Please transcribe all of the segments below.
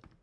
but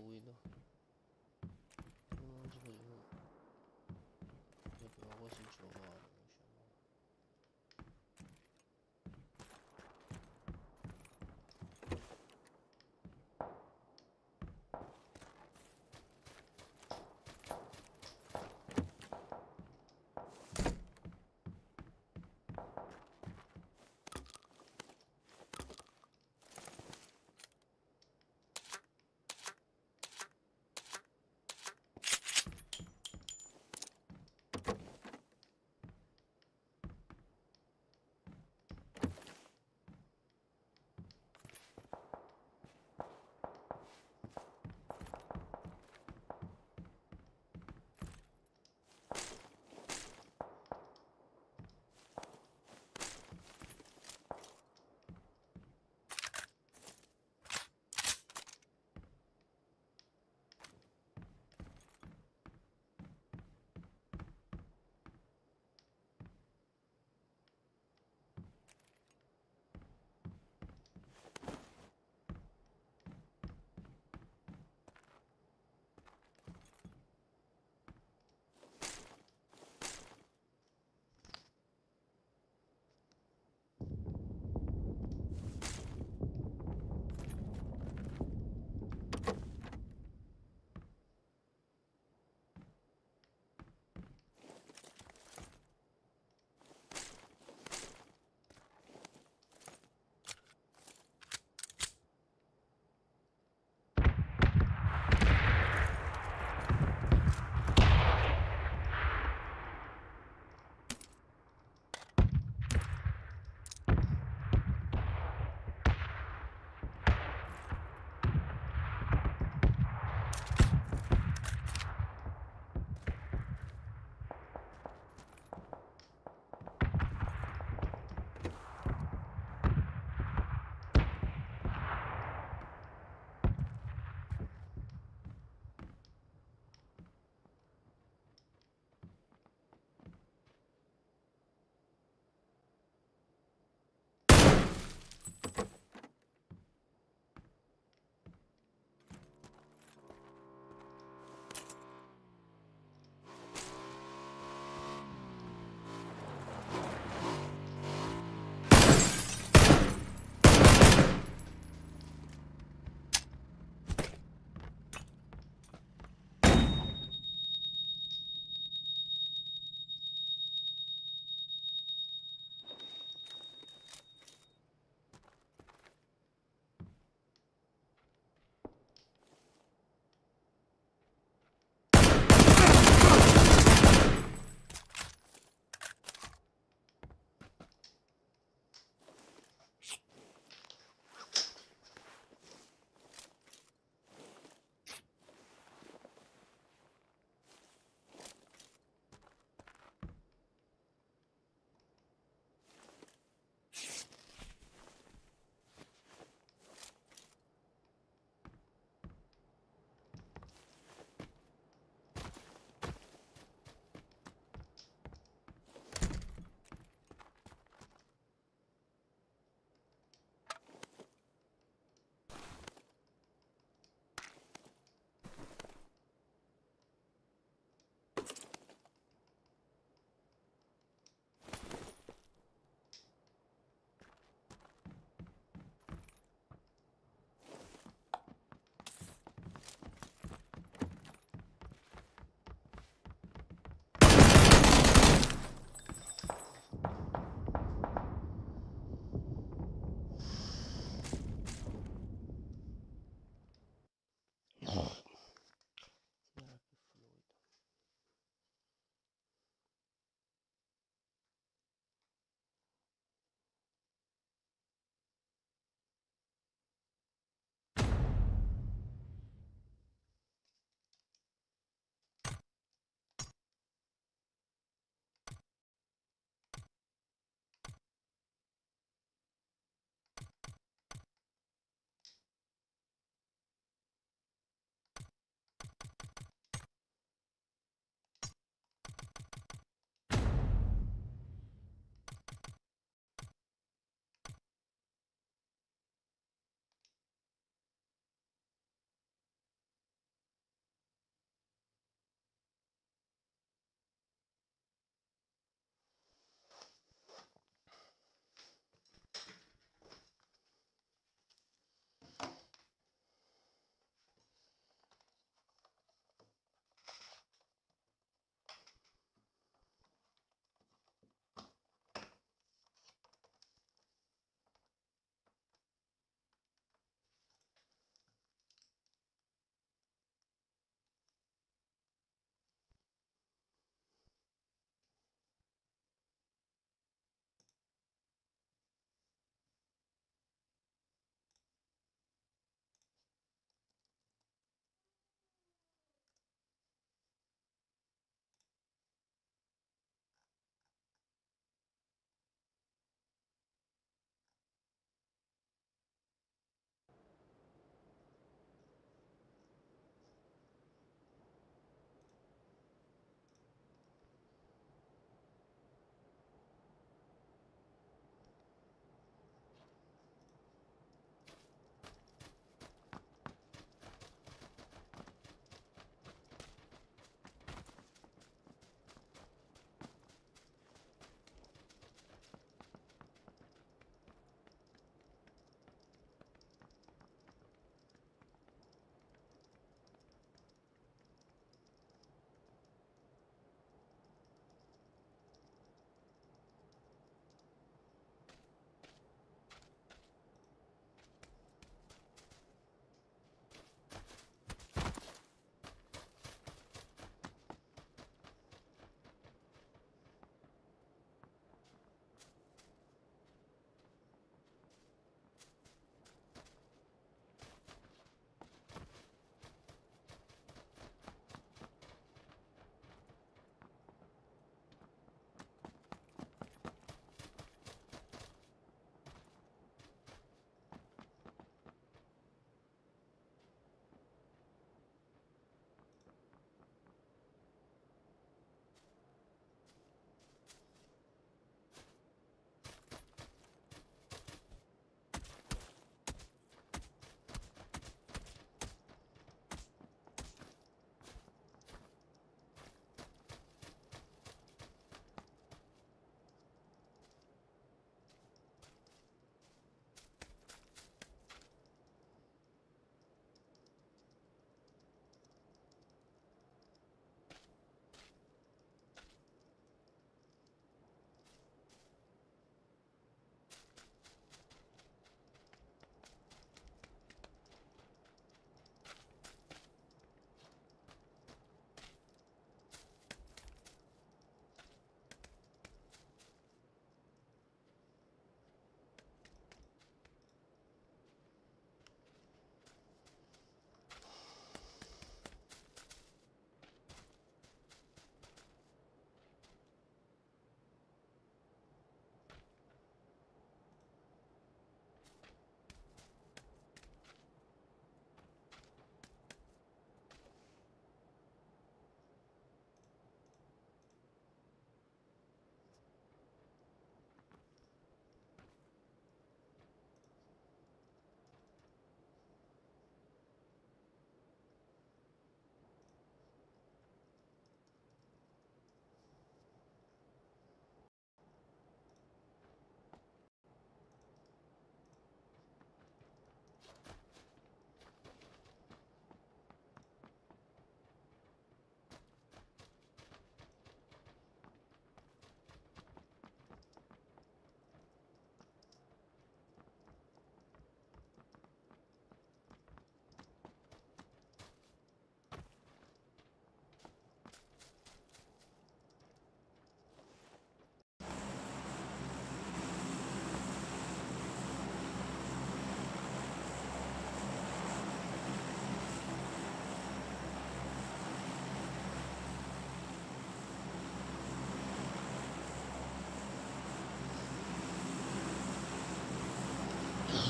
doido. Onde de novo. eu vou sentir o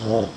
Oh.